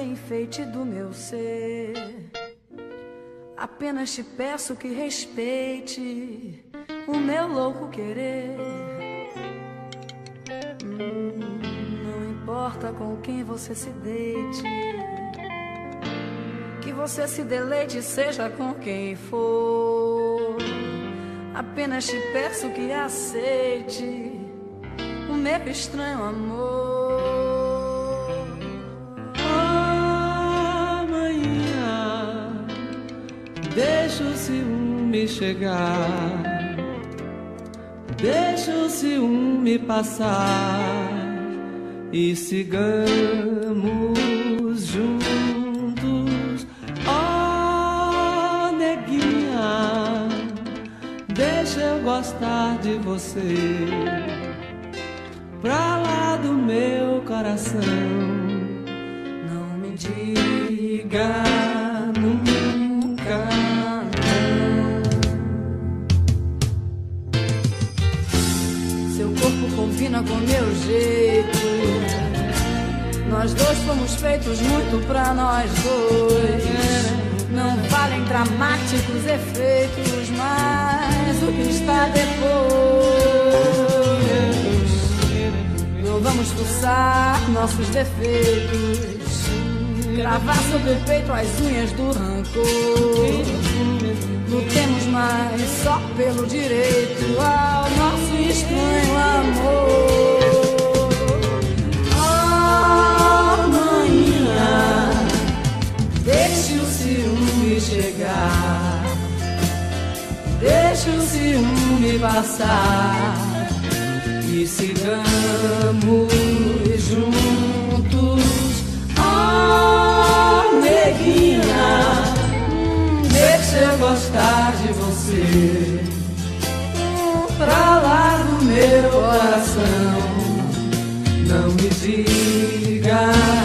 enfeite do meu ser. Apenas te peço que respeite o meu louco querer. Hum, não importa com quem você se deite, que você se deleite, seja com quem for. Apenas te peço que aceite meu estranho amor. Deixa o ciúme chegar, deixa o ciúme passar e sigamos juntos. Oh, neguinha, deixa eu gostar de você pra lá do meu coração. Não me diga. combina com meu jeito. Nós dois fomos feitos muito pra nós dois. Não valem dramáticos efeitos, mas o que está depois. Nossos defeitos. Gravar sobre o peito as unhas do rancor. Lutemos mais só pelo direito ao nosso estranho amor. Amanhã, deixe o ciúme chegar, deixe o ciúme passar e sigamos juntos. Oh, neguinha deixa eu gostar de você. Pra lá do meu coração, não me diga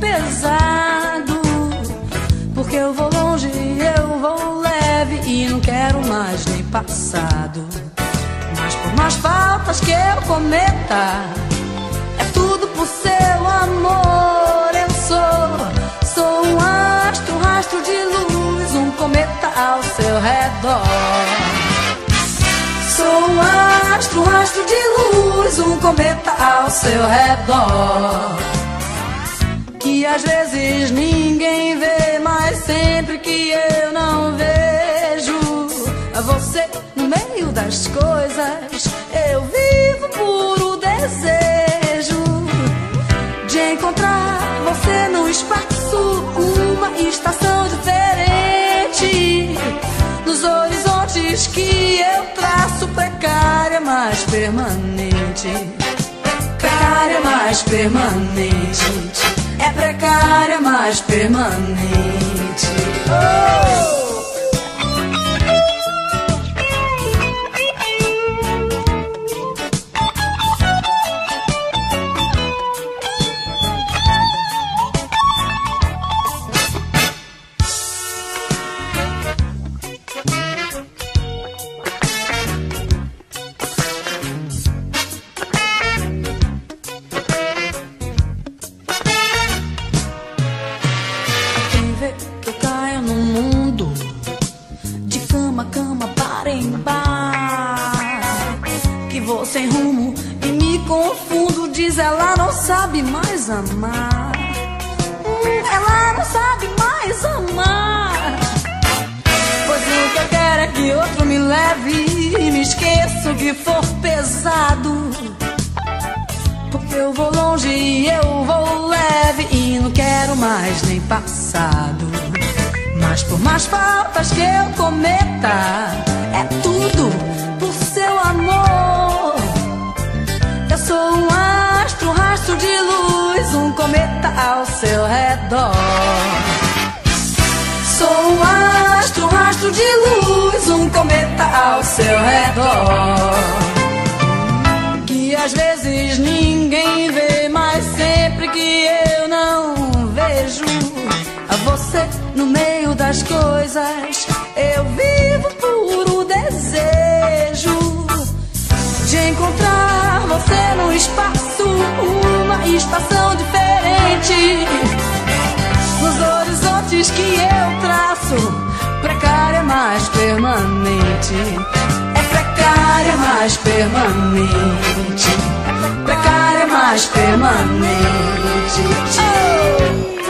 pesado. Porque eu vou longe, eu vou leve e não quero mais nem passado. Mas por mais faltas que eu cometa, é tudo por seu amor. Eu sou, sou um astro, um rastro de luz, um cometa ao seu redor. Sou um astro, um astro de luz, um cometa ao seu redor. Que às vezes ninguém vê, mas sempre que eu não vejo você no meio das coisas, eu vivo puro desejo de encontrar você no espaço, uma estação diferente nos horizontes que eu traço precária, mas permanente. Precária, mais permanente. É precária, mais permanente. Oh! Sou um astro, um rastro de luz, um cometa ao seu redor. Que às vezes ninguém vê, mas sempre que eu não vejo a você no meio das coisas, eu vivo puro desejo de encontrar você no espaço, uma estação diferente. Nos horizontes que eu traço, precária mais permanente. É precária mais permanente. Precária mais permanente. Oh!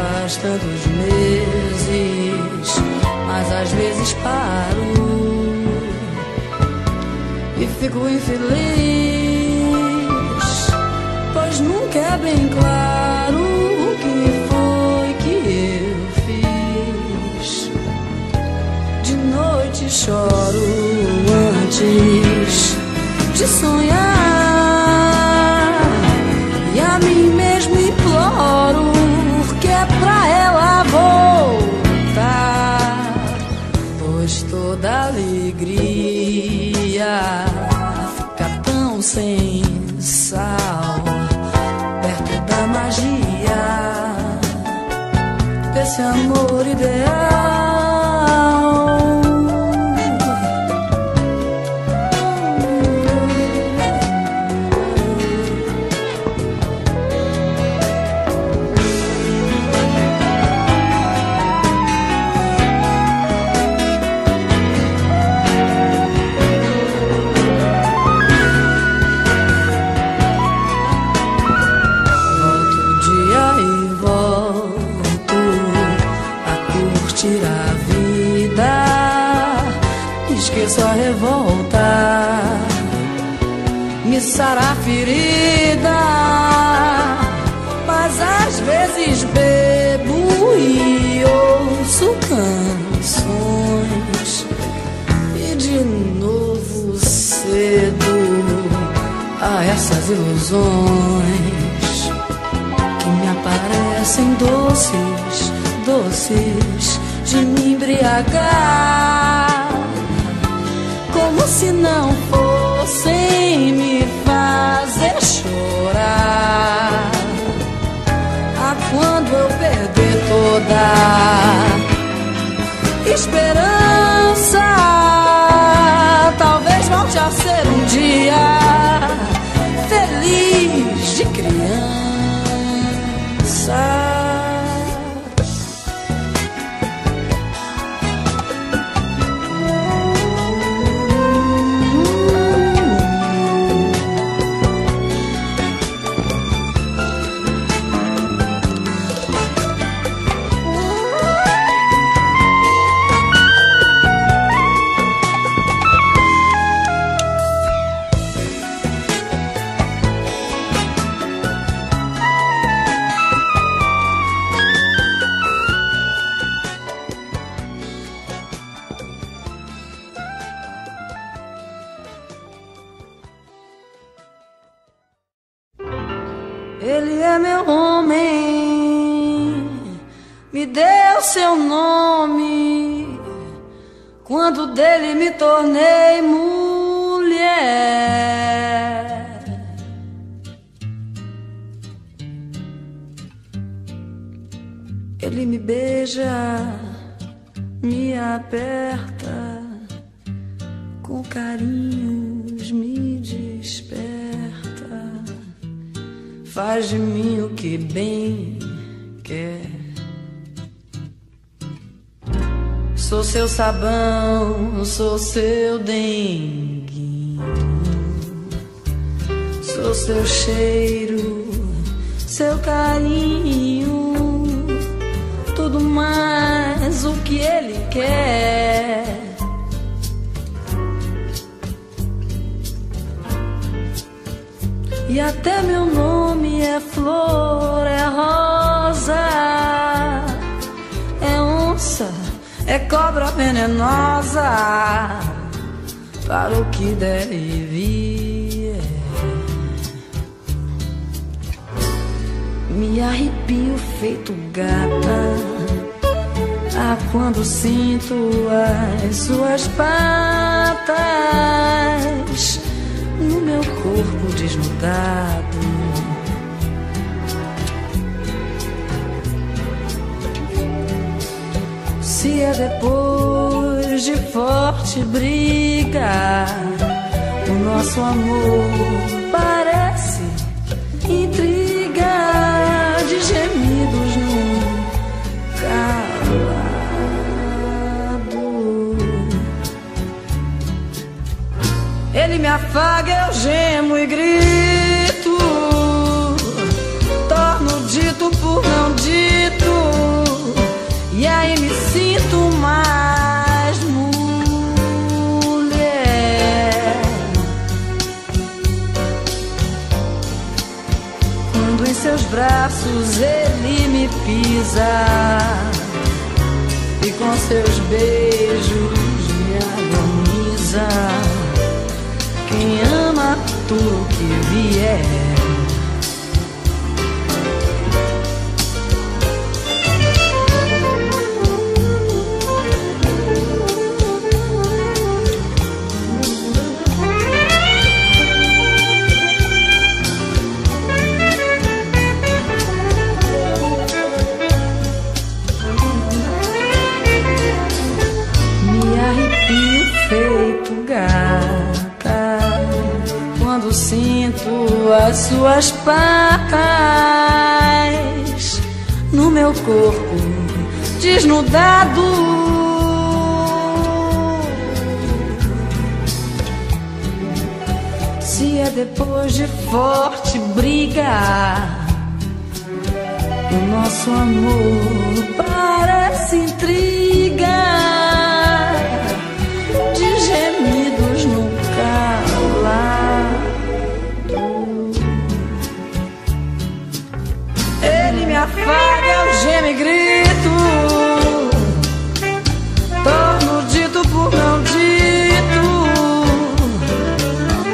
faz tantos meses, mas às vezes paro e fico infeliz, pois nunca é bem claro o que foi que eu fiz. De noite choro antes de sonhar. Amor ilusões que me aparecem doces, doces de me embriagar. Como se não fossem me fazer chorar. Ah, quando eu perder toda esperança, Ele me beija, me aperta, com carinhos me desperta, faz de mim o que bem quer. Sou seu sabão, sou seu dengue. Sou seu cheiro, seu carinho. Tudo mais o que ele quer. E até meu nome é flor, é rosa, é onça é cobra venenosa para o que deve vir. Me arrepio feito gata. Ah, quando sinto as suas patas no meu corpo desnudado. Se é depois de forte briga, o nosso amor Ele me afaga, eu gemo e grito, torno dito por não dito. E aí me sinto mais mulher. Quando em seus braços ele me pisa e com seus beijos me agoniza. Quem ama tudo que. Corpo desnudado. Se é depois de forte briga, o nosso amor parece intriga. afaga o geme grito Torno dito por não dito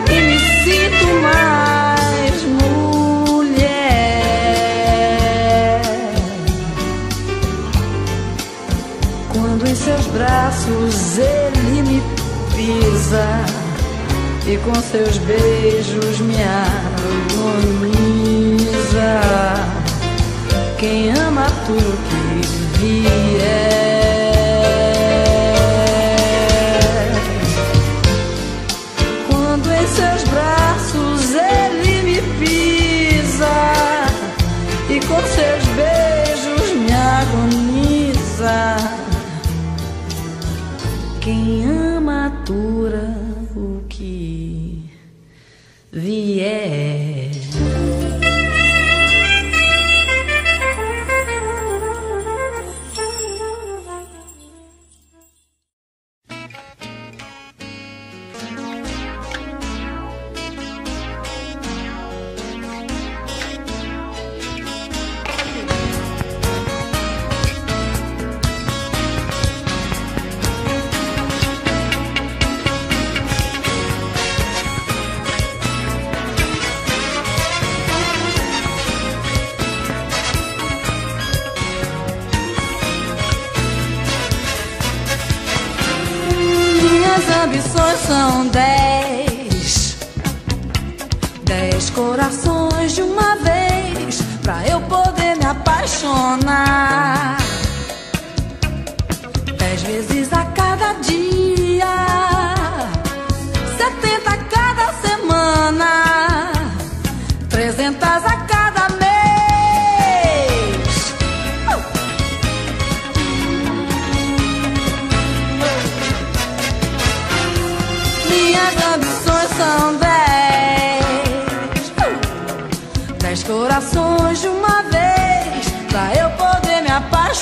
E me sinto mais mulher. Quando em seus braços ele me pisa E com seus beijos me harmoniza quem ama tudo que vier.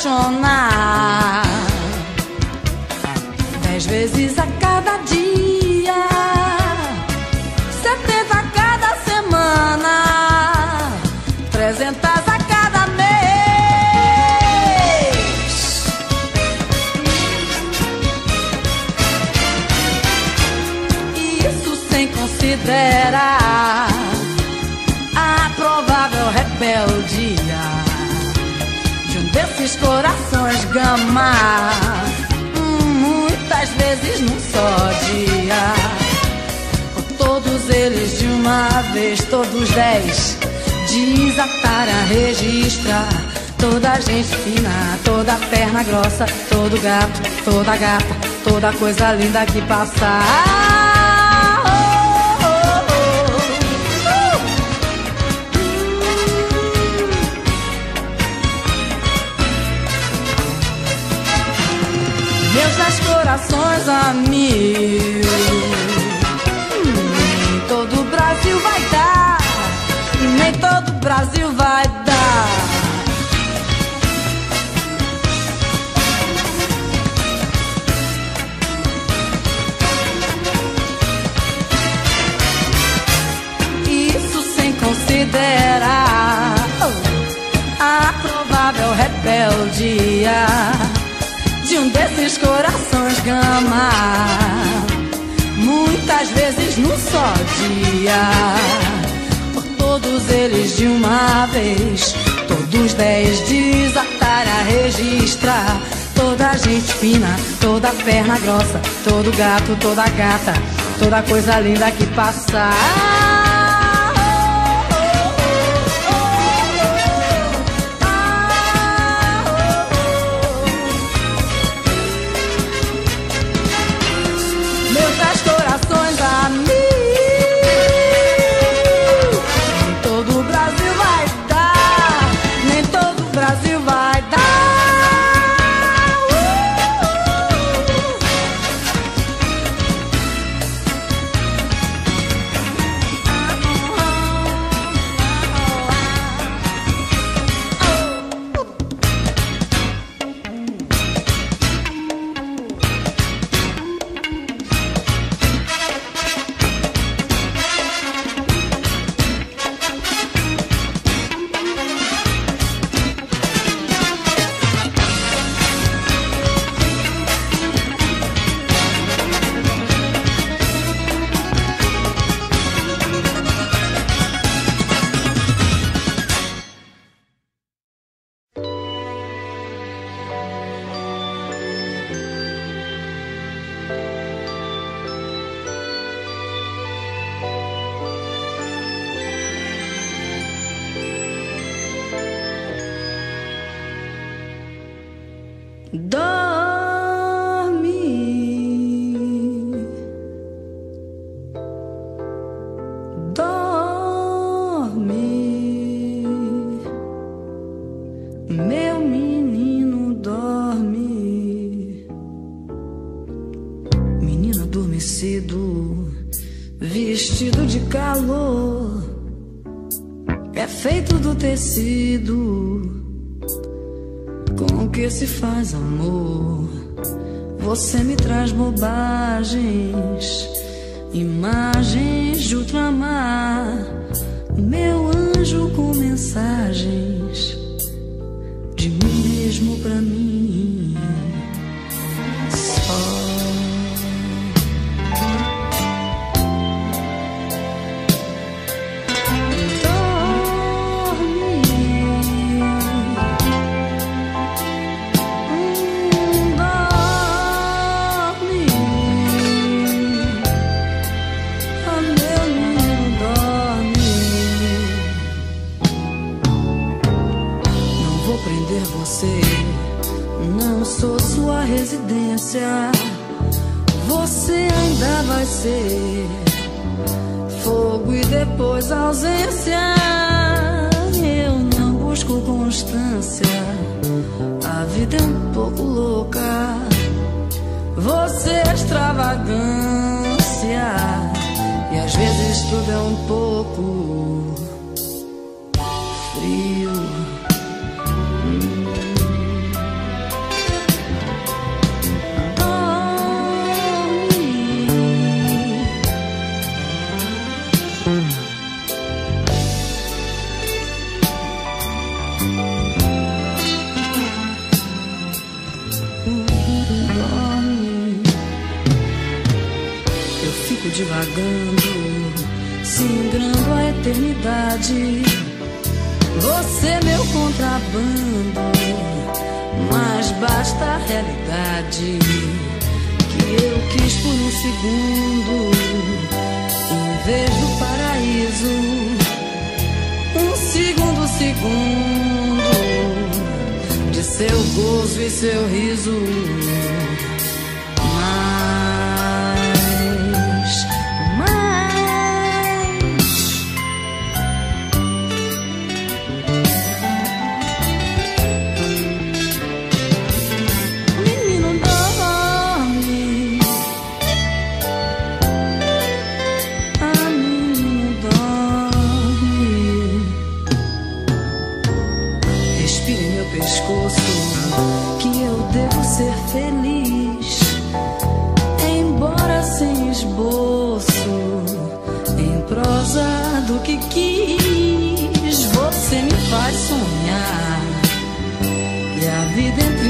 Apaixonar. Dez vezes a cada dia, gama. Muitas vezes num só dia, todos eles de uma vez, todos dez, desatar a registra. Toda gente fina, toda perna grossa, todo gato, toda gata, toda coisa linda que passa. Dez corações a mil. Nem todo o Brasil vai dar, e nem todo o Brasil vai dar. Isso sem considerar a provável rebeldia de um desses corações gama. Muitas vezes num só dia, por todos eles de uma vez, todos dez desatar a registrar. Toda gente fina, toda perna grossa, todo gato, toda gata, toda coisa linda que passar. Да. divagando, singrando a eternidade. Você, meu contrabando, mas basta a realidade que eu quis por um segundo. E vejo o paraíso, um segundo, segundo de seu gozo e seu riso. Mas orgulhosa do que quis. Você me faz sonhar e a vida entre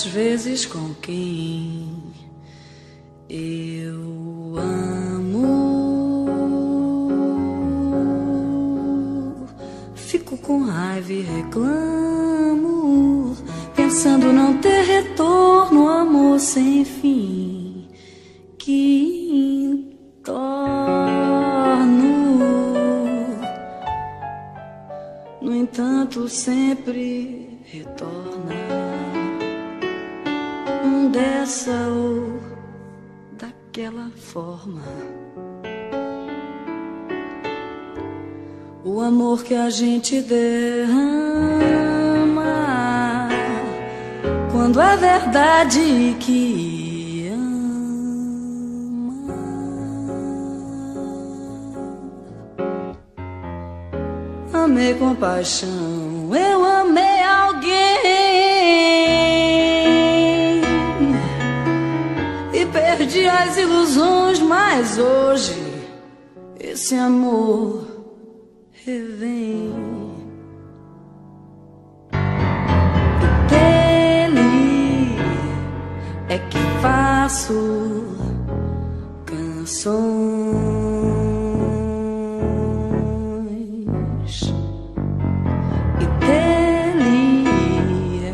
às vezes com quem eu amo. Fico com raiva e reclamo, pensando não ter retorno, amor sem fim que torno. No entanto, sempre retorna dessa ou daquela forma. O amor que a gente derrama quando é verdade que. Amei com paixão, eu amei das ilusões, mas hoje esse amor revém. Dele é que faço canções. E dele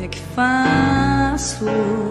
é que faço